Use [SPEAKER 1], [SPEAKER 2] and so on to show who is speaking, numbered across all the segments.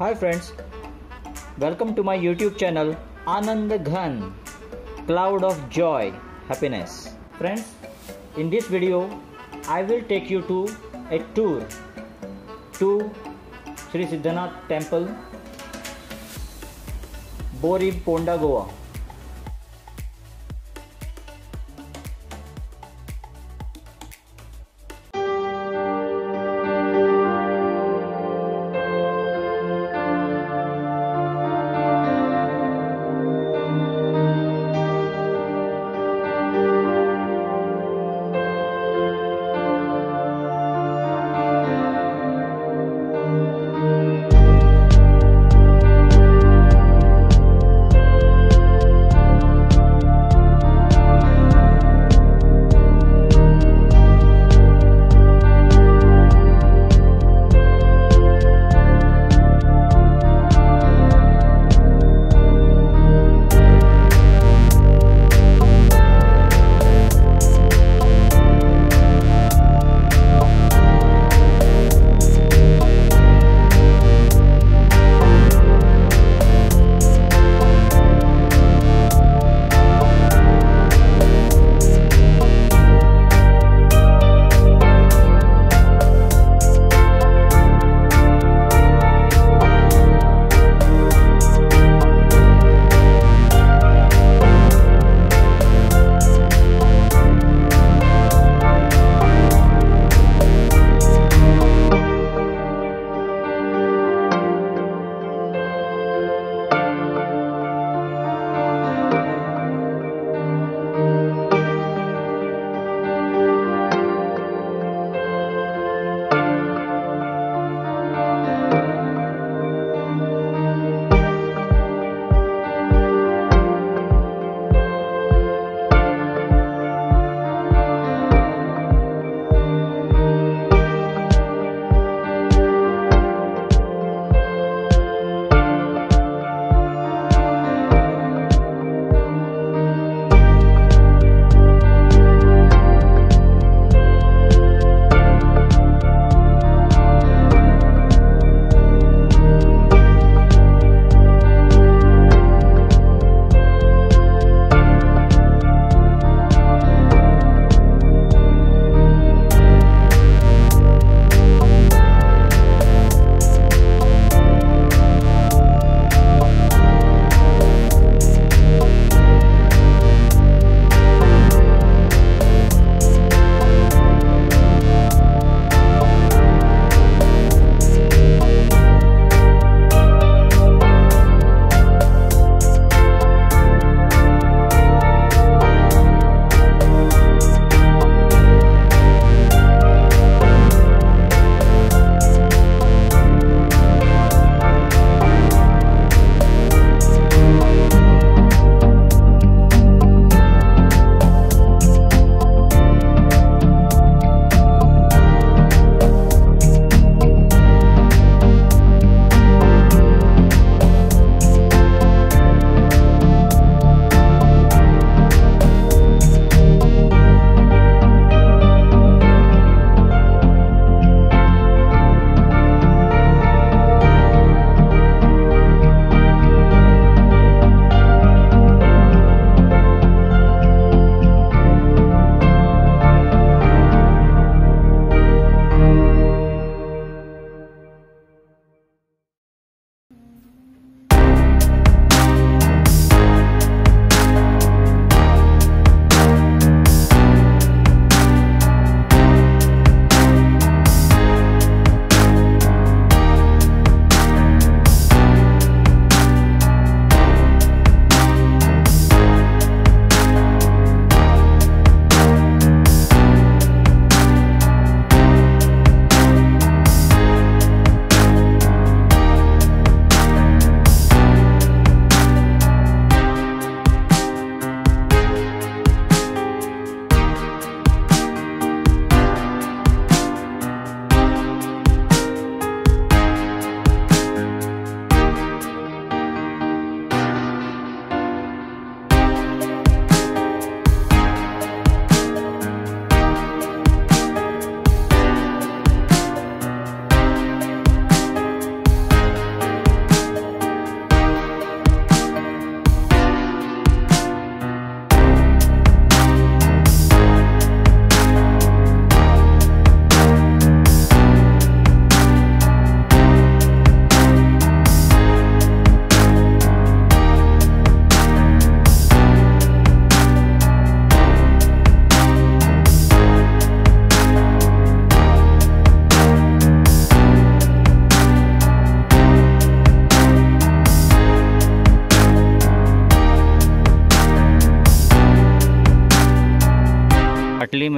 [SPEAKER 1] Hi friends, welcome to my YouTube channel Anand Ghan Cloud of Joy Happiness. Friends, in this video I will take you to a tour to Sri Siddhanath Temple, Bori Ponda, Goa.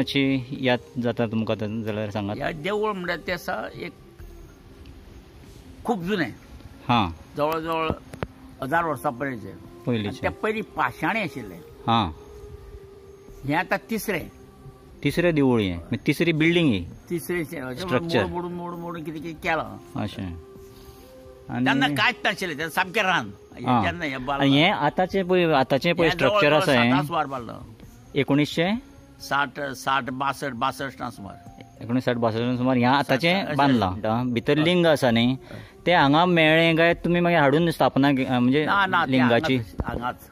[SPEAKER 1] मातशी याद जाता तुमकां जाल्यार सांगात
[SPEAKER 2] ह्या देवूळ म्हणल्यार तें आसा एक खूब जुनें
[SPEAKER 1] हां.
[SPEAKER 2] जवळ जवळ हजार वर्सां पयलींचें
[SPEAKER 1] पयलींचे
[SPEAKER 2] तें पयलीं पाशाणी आशिल्लें
[SPEAKER 1] हां.
[SPEAKER 2] हें आतां तिसरें.
[SPEAKER 1] तिसरें देवूळ हें तिसरी बिल्डींग ही
[SPEAKER 2] तिसरें
[SPEAKER 1] Structure.
[SPEAKER 2] मोडून मोडून मोडून कितें कितें केलां.
[SPEAKER 1] अशें
[SPEAKER 2] तेन्ना कांयच नाशिल्लें तें सामकें रान.
[SPEAKER 1] हां.
[SPEAKER 2] जेन्ना हें
[SPEAKER 1] आतांचें पळय आतांचें पळय स्ट्रक्चर आसा हें एकोणीसशे
[SPEAKER 2] साठ साठ बासठ बासश्टां सुमार.
[SPEAKER 1] एकोणीस साठ बासश्ट सुमार. ह्या आतांचें बांदलां भितर लिंग आसा न्ही. तें हांगा मेळ्ळें काय तुमी मागीर हाडून स्थापना म्हणजे लिंगाची?
[SPEAKER 2] हांगाच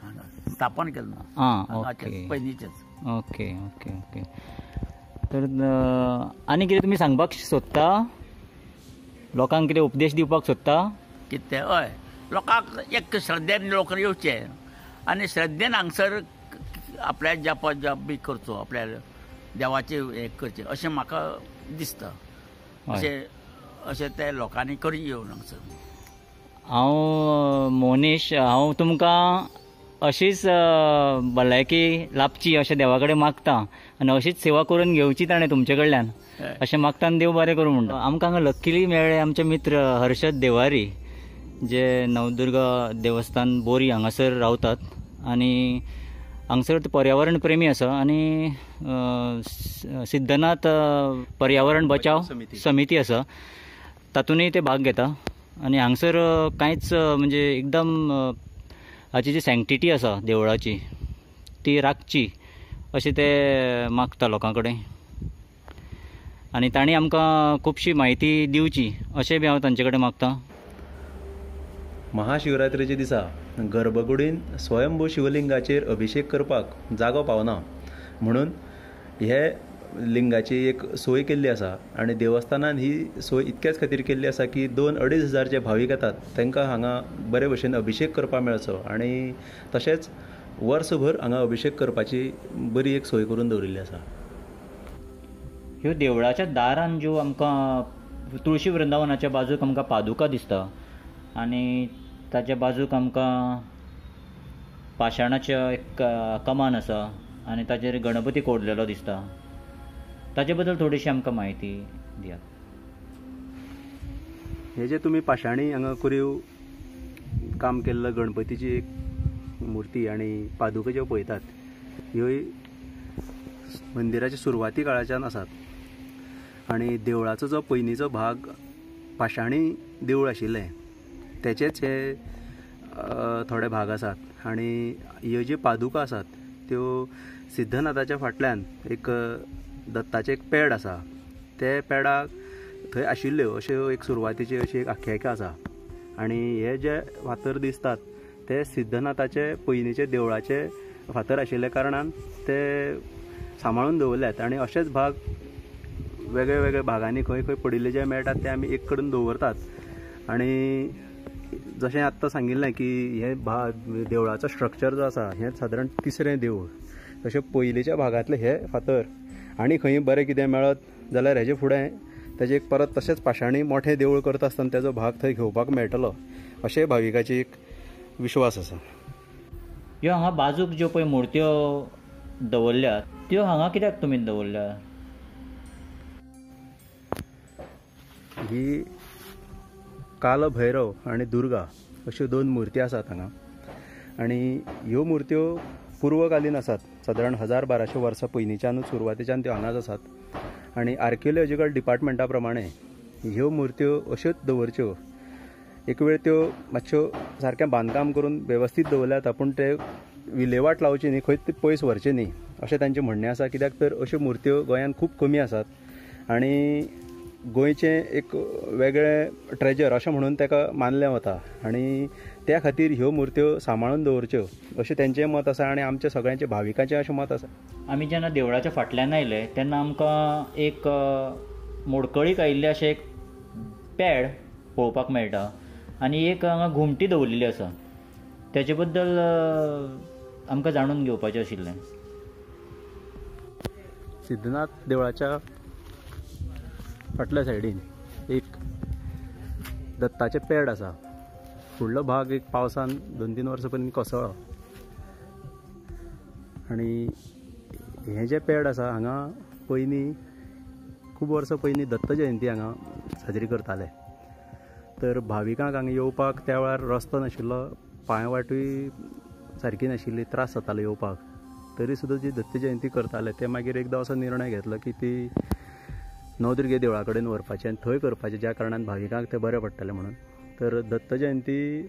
[SPEAKER 2] स्थापन केलें
[SPEAKER 1] आं ओके.
[SPEAKER 2] पयलींचेच
[SPEAKER 1] ओके ओके ओके. तर आनी कितें तुमी सांगपाक सोदता? लोकांक कितें उपदेश दिवपाक सोदता?
[SPEAKER 2] कितें हय. लोकांक एक श्रद्धेन लोक येवचे. आनी श्रद्धेन हांगसर आपल्या जप जप बी करचो आपल्या देवाचे हें करचें अशें म्हाका दिसता. अशें अशें ते लोकांनी करी येवन हांगसर
[SPEAKER 1] हांव मोनीश हांव तुमकां अशीच भलायकी लाभची अशें देवा कडेन मागता आनी अशीच सेवा करून घेवची ताणें तुमचे कडल्यान. अशें मागता आनी देव बरें करूं म्हणटा आमकां हांगा लक्किली मेळ्ळे आमचे मित्र हर्षद देवारी जे नवदुर्गा देवस्थान बोरी हांगासर रावतात. आनी हांगसर ते पर्यावरण प्रेमी आसा आनी सिद्धनाथ पर्यावरण बचाव समिती. आसा तातूंतय ते भाग घेता. आनी हांगसर कांयच म्हणजे एकदम हाची जी सँक्टिटी आसा देवळाची ती राखची अशें ते मागता लोकां कडेन आनी तांणी आमकां खुबशी म्हायती दिवची अशें बी हांव तांचे कडेन मागतां.
[SPEAKER 3] महाशिवरात्रेच्या दिसा गर्भगुडीन स्वयंभू शिवलिंगाचेर अभिशेक करपाक जागो पावना. म्हणून हे लिंगाची एक सोय केल्ली आसा आनी देवस्थानान ही सोय इतकेच खातीर केल्ली आसा की दोन अडेज हजार जे भावीक येतात तांकां हांगा बरे भशेन अभिशेक करपाक मेळचो. आनी तशेंच वर्सभर हांगा अभिशेक करपाची बरी एक सोय करून दवरिल्ली आसा.
[SPEAKER 1] ह्यो देवळाच्या दारान ज्यो आमकां तुळशी वृंदावनाच्या बाजूक आमकां पादुका दिसता आनी ताच्या बाजूक आमकां पाशाणाचें एक कमान आसा आनी ताचेर गणपती कोरलेलो दिसता. ताचे बद्दल थोडीशी आमकां म्हायती दियात.
[SPEAKER 4] हे जे तुमी पाशाणी हांगा कोरीव काम केल्लो गणपतीची एक मुर्ती आनी पादुका ज्यो पळयतात ह्योय मंदिराच्या सुरवाती काळाच्यान आसात. आनी देवळाचो जो पयनीचो भाग पाशाणी देवूळ आशिल्लें तेचेच हे थोडे भाग आसात आनी ह्यो ज्यो पादुका आसात त्यो सिद्धनाथाच्या फाटल्यान एक दत्ताचें एक पेड आसा ते पेडाक थंय आशिल्ल्यो अश्यो एक सुरवातीची अशी एक आख्यायिका आसा आनी हे जे फातर दिसतात ते सिद्धनाथाचे पयलींचे देवळाचे फातर आशिल्ल्या कारणान ते सांबाळून दवरल्यात. आनी अशेच भाग वेगळे वेगळे भागांनी खंय खंय पडिल्ले जे मेळटात ते आमी एक कडेन दवरतात. आनी जशें आत्तां सांगिल्लें की हे भाग देवळाचो स्ट्रक्चर जो आसा हें सादारण तिसरें देवूळ तशें पयलींच्या भागांतले हे फातर. आनी खंय बरें कितें मेळत जाल्यार हेजे फुडें तेजे एक परत तशेंच पाशाणी मोठें देवूळ करता आसतना तेजो भाग थंय घेवपाक मेळटलो अशें भाविकाची एक विश्वास आसा.
[SPEAKER 1] ह्यो हांगा बाजूक ज्यो पळय मुर्त्यो दवरल्यात त्यो हांगा कित्याक तुमी दवरल्या
[SPEAKER 4] ही कालभैरव आनी दुर्गा अश्यो दोन मुर्ती आसात हांगा आनी ह्यो मुर्त्यो पूर्वकालीन आसात सादारण हजार बाराशे वर्सां पयलींच्यानूच सुरवातेच्यान त्यो हांगाच आसात आनी आर्किओलॉजिकल डिपार्टमेंटा प्रमाणे ह्यो मुर्त्यो अश्योच दवरच्यो एक वेळ त्यो मातश्यो सारकें बांदकाम करून वेवस्थीत दवरल्यात पूण ते विलेवाट लावची न्ही खंय पयस व्हरचे न्ही अशें तांचें म्हणणें आसा. कित्याक तर अश्यो मुर्त्यो गोंयांत खूब कमी आसात. आनी गोंयचें एक वेगळें ट्रेजर अशें म्हणून ताका मानलें वता. आनी त्या खातीर ह्यो मुर्त्यो सांबाळून दवरच्यो. अशें तेंचें मत आसा आनी आमच्या सगळ्यांचें भाविकांचें अशें मत आसा.
[SPEAKER 1] आमी जेन्ना देवळाच्या फाटल्यान आयले तेन्ना आमकां एक मोडकळीक आयिल्लें अशें एक पॅड पळोवपाक मेळटा. आनी एक हांगा घुमटी दवरलेली आसा. तेजे बद्दल आमकां जाणून घेवपाचें आशिल्लें.
[SPEAKER 4] सिद्धनाथ देवळाच्या फाटल्या सायडीन. एक दत्ताचें पेड आसा फुडलो भाग एक पावसान दोन तीन वर्सां पर्यंत कोसळ्ळो आनी हें जें पेड आसा हांगा पयलीं खूब वर्सां पयलीं दत्त जयंती हांगा साजरी करताले. तर भाविकांक हांगा येवपाक त्या वेळार रस्तो नाशिल्लो पांयवाटूय सारकी नाशिल्ली त्रास जातालो येवपाक. तरी सुद्दां जी दत्त जयंती करताले ते मागीर एकदां असो निर्णय घेतलो की ती नवदुर्गे देवळा कडेन व्हरपाचें आनी थंय करपाचें ज्या कारणान भाविकांक तें बरें पडटलें म्हणून तर दत्त जयंती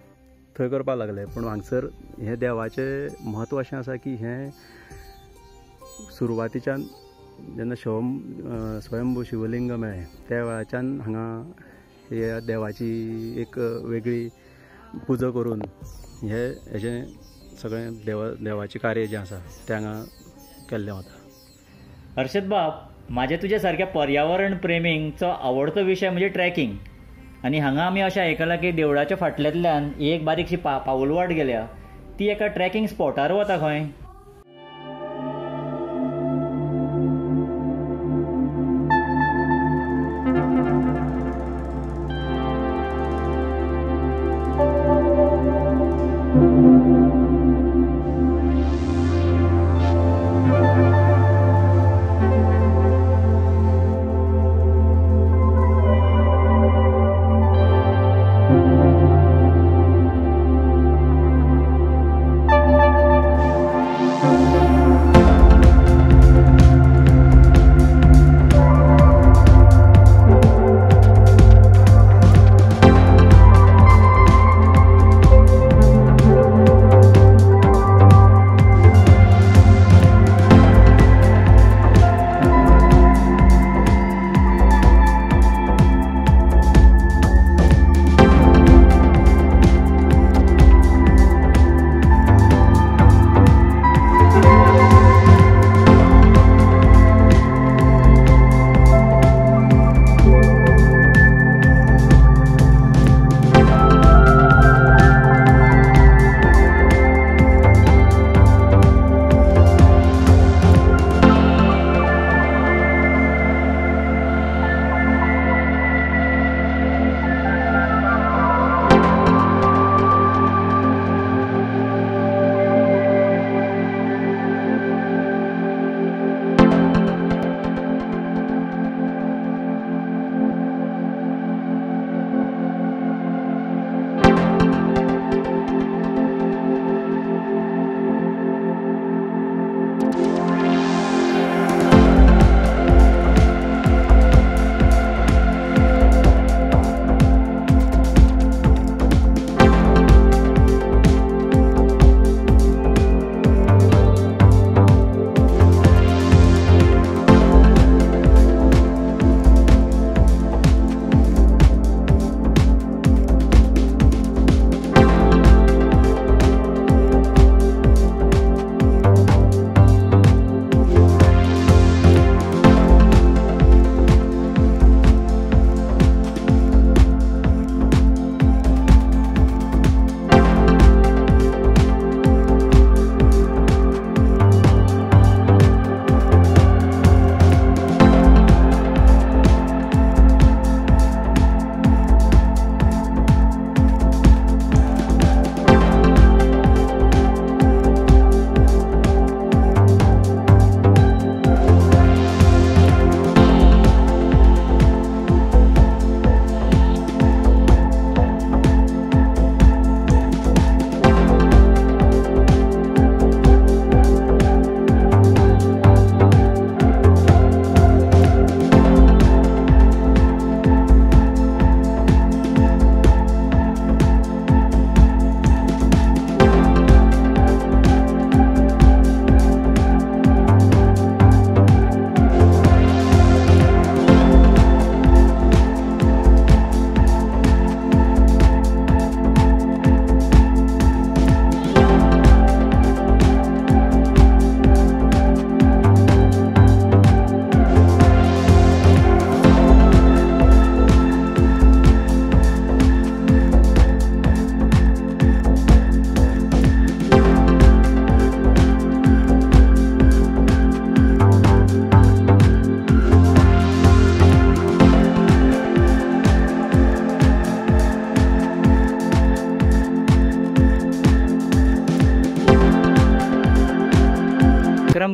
[SPEAKER 4] थंय करपाक लागले. पूण हांगसर हें देवाचें म्हत्व अशें आसा की हें सुरवातीच्यान जेन्ना शिवम स्वयंभू शिवलिंग मेळ्ळें त्या वेळाच्यान हांगा ह्या देवाची एक वेगळी पुजा करून हे हेजें सगळें देवा देवाचें कार्य जें आसा तें हांगा केल्लें वता.
[SPEAKER 1] हर्षद बाब म्हाजे तुजे सारक्या पर्यावरण प्रेमींचो आवडतो विशय म्हणजे ट्रॅकिंग. आनी हांगा आमी अशें आयकलां की देवळाच्या फाटल्यांतल्यान एक बारीकशी पा पाऊलवाट गेल्या. ती एका ट्रॅकिंग स्पॉटार वता खंय.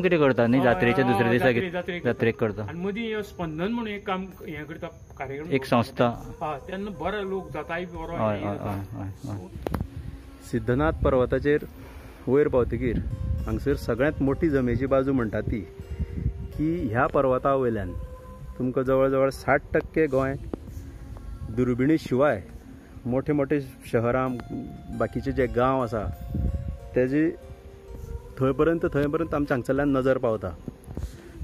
[SPEAKER 1] कितें करता? न्ही जात्रेच्या दुसऱ्या दिसा
[SPEAKER 5] जात्रेक
[SPEAKER 1] जात्रेक करता.
[SPEAKER 5] आणि मदीं स्पंदन म्हणून एक काम हें करता कार्यक्रम
[SPEAKER 1] एक संस्था.
[SPEAKER 5] हय तेन्ना बरो लोक जाताय बरो हें
[SPEAKER 1] हय
[SPEAKER 4] सिद्धनाथ पर्वताचेर वयर पावतकीर. हांगसर सगळ्यांत मोठी जमेची बाजू म्हणटा ती की ह्या पर्वता वयल्यान तुमकां जवळ जवळ साठ टक्के गोंय दुर्बिणी शिवाय मोठे मोठे शहरां बाकीचे जे गांव आसा तेजी थंय पर्यंत थंय पर्यंत आमच्या हांगसरल्यान नजर पावता.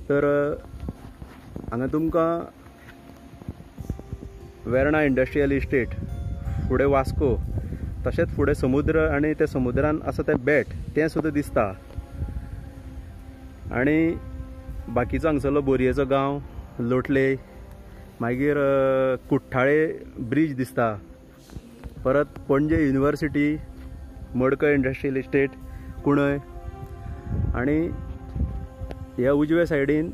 [SPEAKER 4] तर हांगा तुमकां वेर्णा इंडस्ट्रियल इस्टेट फुडें वास्को तशेंच फुडें समुद्र आनी त्या समुद्रान आसा तें बेट तें सुद्दां दिसता. आनी बाकीचो हांगसरलो बोरयेचो गांव लोटले मागीर कुठ्ठाळे ब्रीज दिसता. परत Panaji university Madkai industrial estate Kundaim आनी ह्या उजव्या सायडीन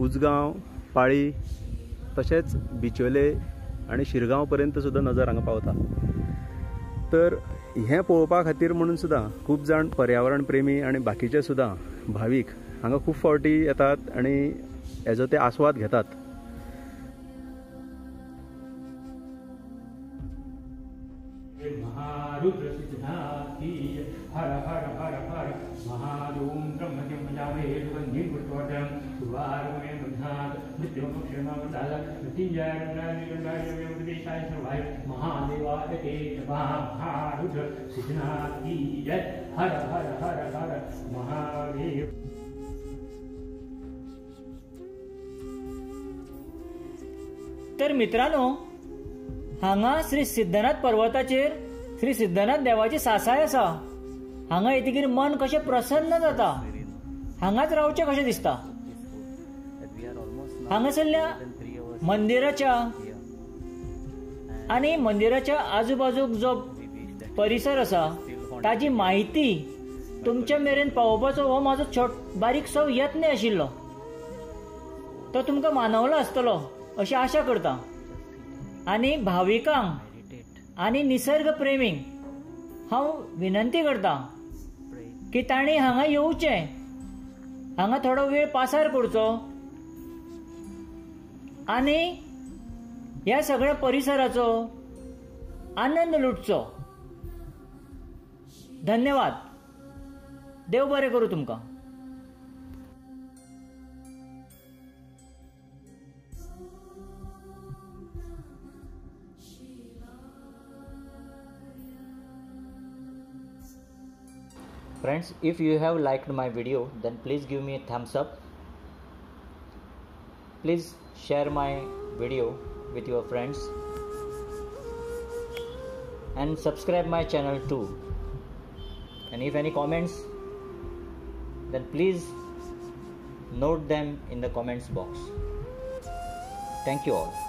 [SPEAKER 4] उजगांव पाळी तशेंच बिचोले आनी शिरगांव पर्यंत सुद्दां नजर हांगा पावता. तर हें पळोवपा खातीर म्हणून सुद्दां खूब जाण पर्यावरण प्रेमी आनी बाकीचे सुद्दां भावीक हांगा खूब फावटी येतात आनी हेजो ते आस्वाद घेतात.
[SPEAKER 5] महादेवाय ते जय। हर हर हर हर महादेव।
[SPEAKER 1] तर मित्रांनो हांगा श्री सिद्धनाथ पर्वताचेर श्री सिद्धनाथ देवाची सासाय आसा हांगा येतकीर मन कशें प्रसन्न जाता हांगाच रावचें कशें दिसता. हांगासरल्या मंदिराच्या आनी मंदिराच्या आजूबाजूक जो परिसर आसा ताची म्हायती तुमच्या मेरेन पावोवपाचो हो म्हाजो छोट बारीकसो यत्न आशिल्लो. तो तुमकां मानवलो आसतलो अशी आशा करता. आनी भाविकांक आनी निसर्ग प्रेमींक हांव विनंती करता की तांणी हांगा येवचें हांगा थोडो वेळ पासार करचो. आनी या सगळ्या परिसराचो आनंद लुटचो. धन्यवाद. देव बरे करू तुमकां. Friends if you have liked my video then please give me a up please share my video with your friends. And subscribe my channel too. And if any comments then please note them in the comments box. Thank you all